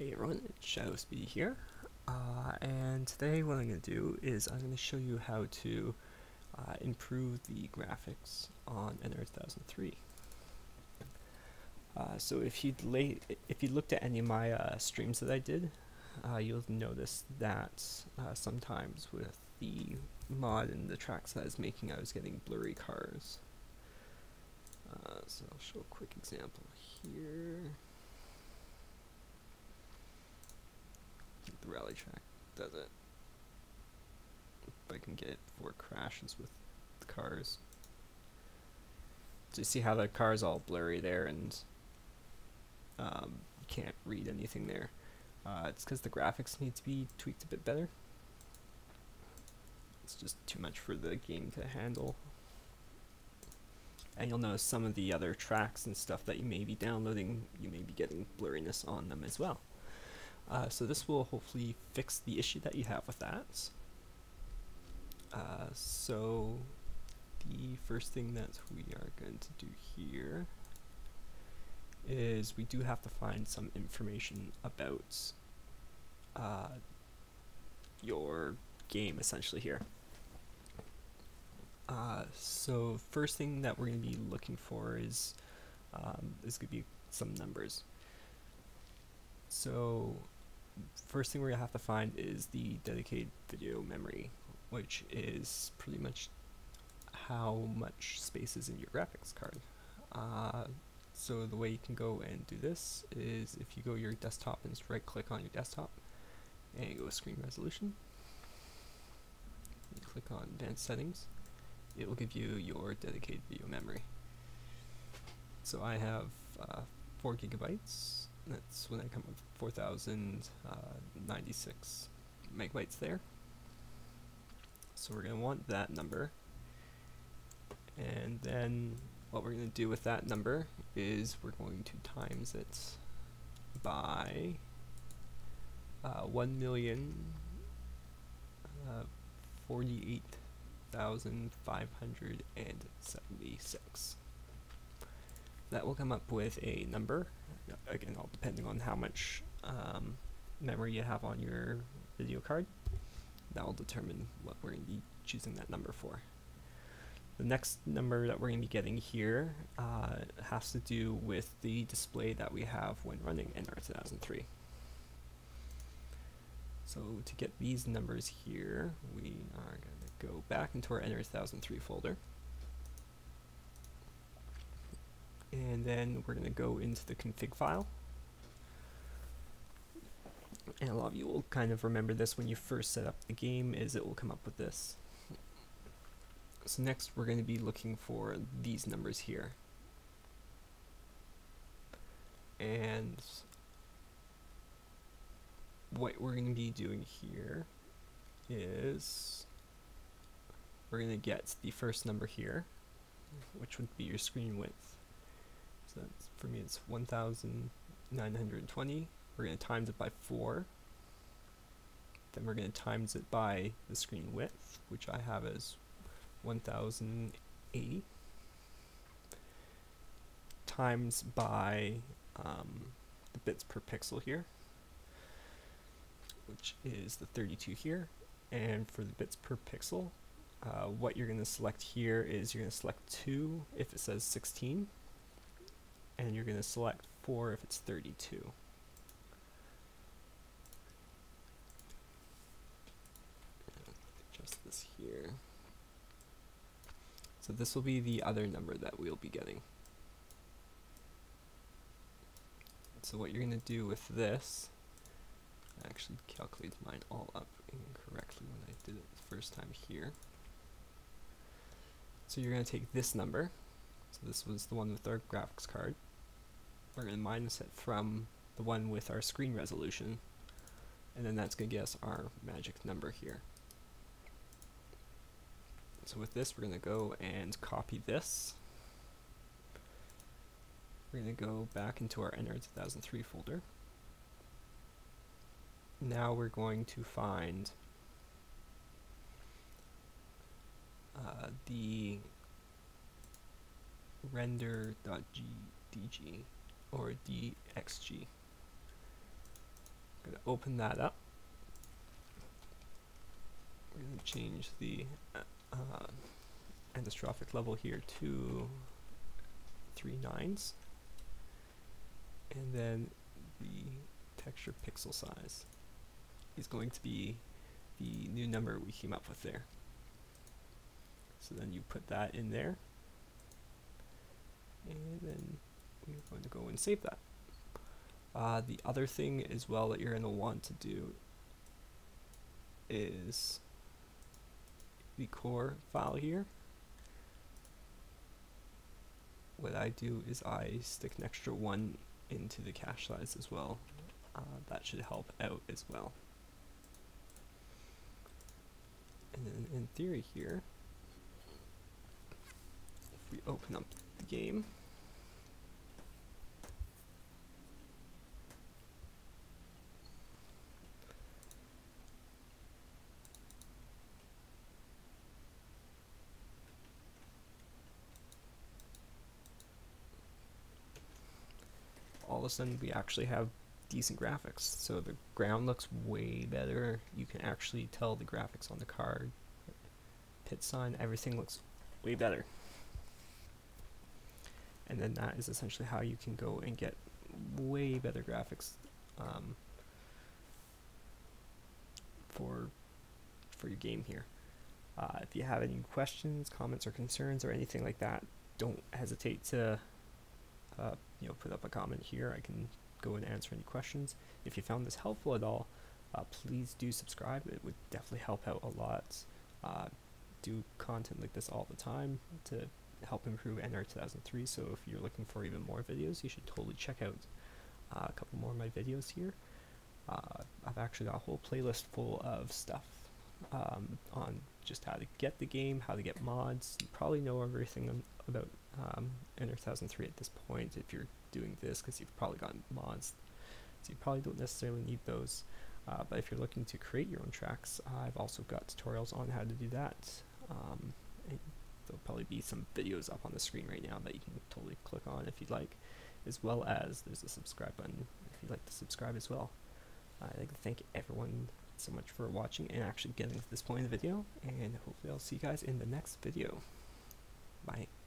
Hey everyone, it's ShadowSpeedy here, uh, and today what I'm going to do is I'm going to show you how to uh, improve the graphics on NR 2003. Uh, so if you if you looked at any of my uh, streams that I did, uh, you'll notice that uh, sometimes with the mod and the tracks that I was making, I was getting blurry cars. so I'll show a quick example here. The rally track does it. If I can get four crashes with the cars. So you see how the car's all blurry there and um, you can't read anything there. Uh, it's because the graphics need to be tweaked a bit better. It's just too much for the game to handle. And you'll notice some of the other tracks and stuff that you may be downloading, you may be getting blurriness on them as well. Uh, so this will hopefully fix the issue that you have with that. Uh, so the first thing that we are going to do here is we do have to find some information about uh, your game essentially here. Uh, so first thing that we're going to be looking for is um, is going to be some numbers. So first thing we're gonna have to find is the dedicated video memory, which is pretty much how much space is in your graphics card. Uh, so the way you can go and do this is if you go your desktop and just right click on your desktop and go screen resolution, you click on advanced settings, it will give you your dedicated video memory. So I have uh, 4 gigabytes that's when I come up 4096 uh, megabytes there. So we're going to want that number. And then what we're going to do with that number is we're going to times it by uh, 1 million uh, 48,576. That will come up with a number again, all depending on how much um, memory you have on your video card. That will determine what we're going to be choosing that number for. The next number that we're going to be getting here uh, has to do with the display that we have when running NR 2003. So to get these numbers here, we are going to go back into our NR 2003 folder. And then we're going to go into the config file. And a lot of you will kind of remember this when you first set up the game, is it will come up with this. So next we're going to be looking for these numbers here. And what we're going to be doing here is we're going to get the first number here, which would be your screen width. So that's, for me it's 1,920. We're going to times it by 4. Then we're going to times it by the screen width, which I have as 1080 times by um, the bits per pixel here, which is the 32 here. And for the bits per pixel, uh, what you're going to select here is you're going to select 2 if it says 16, and you're going to select 4 if it's 32. Adjust this here. So this will be the other number that we'll be getting. So what you're going to do with this, I actually calculated mine all up incorrectly when I did it the first time here. So you're going to take this number, so this was the one with our graphics card, we're going to minus it from the one with our screen resolution and then that's going to get us our magic number here. So with this we're going to go and copy this. We're going to go back into our NR 2003 folder. Now we're going to find uh, the render.dg or dxg. We're going to open that up. We're going to change the uh, uh, anisotropic level here to three nines. And then the texture pixel size is going to be the new number we came up with there. So then you put that in there. And then we're going to go and save that. Uh, the other thing as well that you're going to want to do is the core file here. What I do is I stick an extra one into the cache size as well. Uh, that should help out as well. And then in theory here, if we open up the game, all of a sudden we actually have decent graphics. So the ground looks way better. You can actually tell the graphics on the card. Pit sign, everything looks way better. And then that is essentially how you can go and get way better graphics um, for for your game here. Uh, if you have any questions, comments, or concerns, or anything like that, don't hesitate to uh, you know put up a comment here. I can go and answer any questions. If you found this helpful at all, uh, please do subscribe. It would definitely help out a lot. Uh, do content like this all the time to help improve NR 2003. So if you're looking for even more videos, you should totally check out uh, a couple more of my videos here. Uh, I've actually got a whole playlist full of stuff um, on just how to get the game, how to get mods. You probably know everything about um, NR 2003 at this point if you're doing this because you've probably gotten mods. So you probably don't necessarily need those. Uh, but if you're looking to create your own tracks, I've also got tutorials on how to do that. Um, there'll probably be some videos up on the screen right now that you can totally click on if you'd like, as well as there's a subscribe button if you'd like to subscribe as well. I'd like to thank everyone so much for watching and actually getting to this point in the video, and hopefully I'll see you guys in the next video. Bye.